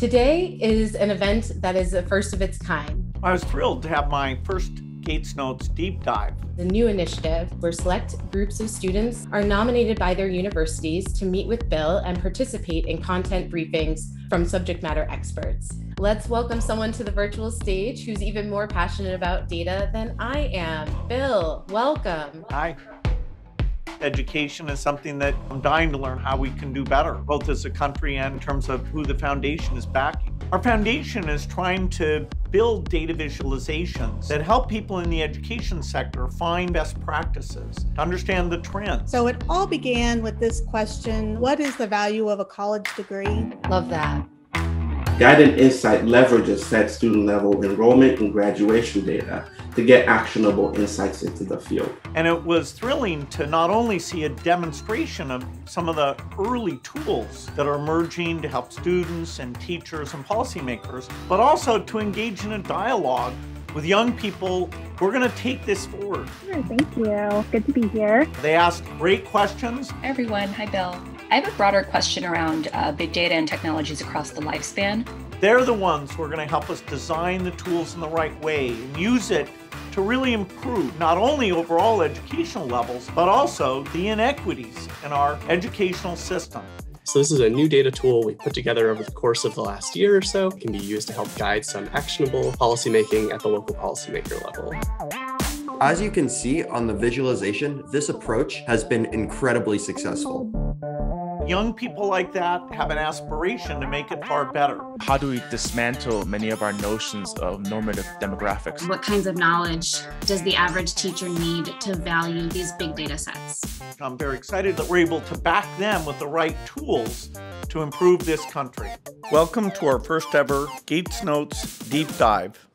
Today is an event that is the first of its kind. I was thrilled to have my first Gates Notes deep dive. The new initiative where select groups of students are nominated by their universities to meet with Bill and participate in content briefings from subject matter experts. Let's welcome someone to the virtual stage who's even more passionate about data than I am. Bill, welcome. Hi. Education is something that I'm dying to learn how we can do better, both as a country and in terms of who the foundation is backing. Our foundation is trying to build data visualizations that help people in the education sector find best practices, to understand the trends. So it all began with this question What is the value of a college degree? Love that. Guided Insight leverages said student level enrollment and graduation data to get actionable insights into the field. And it was thrilling to not only see a demonstration of some of the early tools that are emerging to help students and teachers and policymakers, but also to engage in a dialogue with young people who are going to take this forward. Sure, thank you. Good to be here. They asked great questions. Everyone. Hi, Bill. I have a broader question around uh, big data and technologies across the lifespan. They're the ones who are going to help us design the tools in the right way and use it to really improve not only overall educational levels, but also the inequities in our educational system. So this is a new data tool we put together over the course of the last year or so. It can be used to help guide some actionable policymaking at the local policymaker level. As you can see on the visualization, this approach has been incredibly successful. Young people like that have an aspiration to make it far better. How do we dismantle many of our notions of normative demographics? What kinds of knowledge does the average teacher need to value these big data sets? I'm very excited that we're able to back them with the right tools to improve this country. Welcome to our first ever Gates Notes Deep Dive.